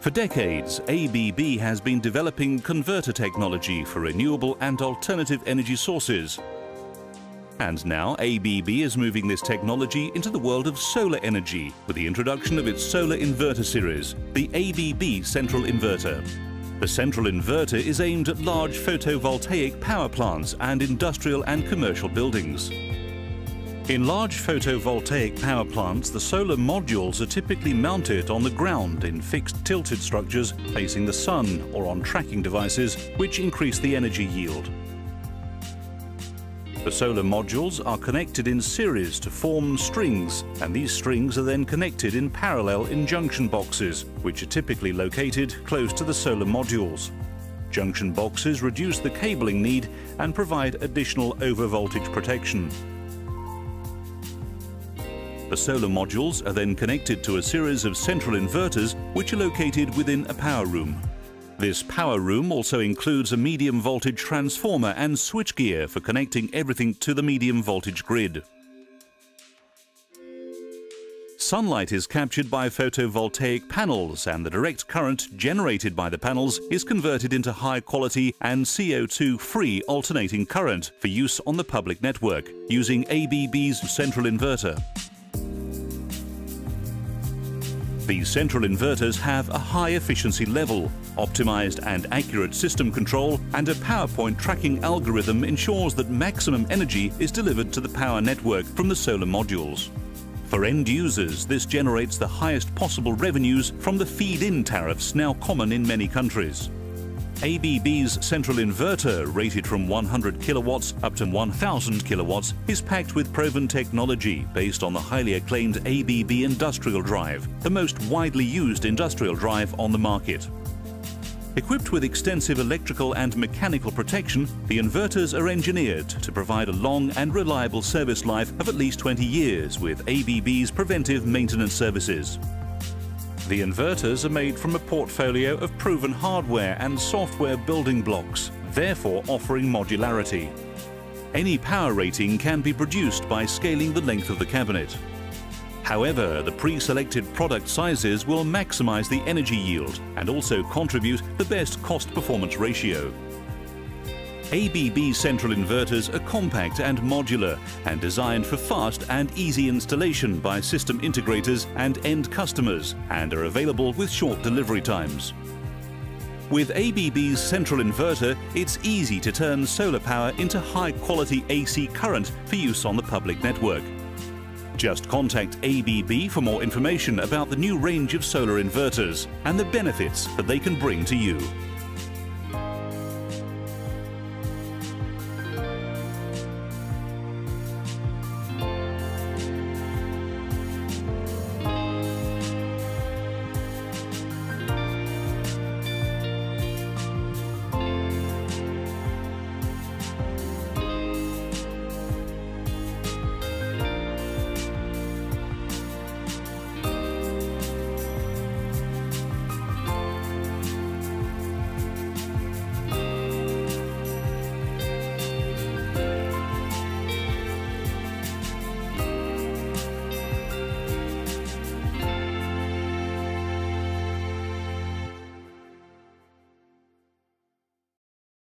For decades, ABB has been developing converter technology for renewable and alternative energy sources. And now ABB is moving this technology into the world of solar energy with the introduction of its solar inverter series, the ABB Central Inverter. The central inverter is aimed at large photovoltaic power plants and industrial and commercial buildings. In large photovoltaic power plants, the solar modules are typically mounted on the ground in fixed tilted structures facing the sun or on tracking devices, which increase the energy yield. The solar modules are connected in series to form strings, and these strings are then connected in parallel in junction boxes, which are typically located close to the solar modules. Junction boxes reduce the cabling need and provide additional overvoltage protection. The solar modules are then connected to a series of central inverters which are located within a power room. This power room also includes a medium voltage transformer and switchgear for connecting everything to the medium voltage grid. Sunlight is captured by photovoltaic panels and the direct current generated by the panels is converted into high quality and CO2-free alternating current for use on the public network using ABB's central inverter. These central inverters have a high efficiency level. Optimized and accurate system control and a power point tracking algorithm ensures that maximum energy is delivered to the power network from the solar modules. For end users, this generates the highest possible revenues from the feed-in tariffs now common in many countries. ABB's central inverter, rated from 100 kilowatts up to 1000 kilowatts, is packed with proven technology based on the highly acclaimed ABB Industrial Drive, the most widely used industrial drive on the market. Equipped with extensive electrical and mechanical protection, the inverters are engineered to provide a long and reliable service life of at least 20 years with ABB's preventive maintenance services. The inverters are made from a portfolio of proven hardware and software building blocks, therefore offering modularity. Any power rating can be produced by scaling the length of the cabinet. However, the pre-selected product sizes will maximize the energy yield and also contribute the best cost-performance ratio. ABB central inverters are compact and modular and designed for fast and easy installation by system integrators and end customers and are available with short delivery times. With ABB's central inverter, it's easy to turn solar power into high-quality AC current for use on the public network. Just contact ABB for more information about the new range of solar inverters and the benefits that they can bring to you.